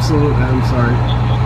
absolutely. I'm sorry.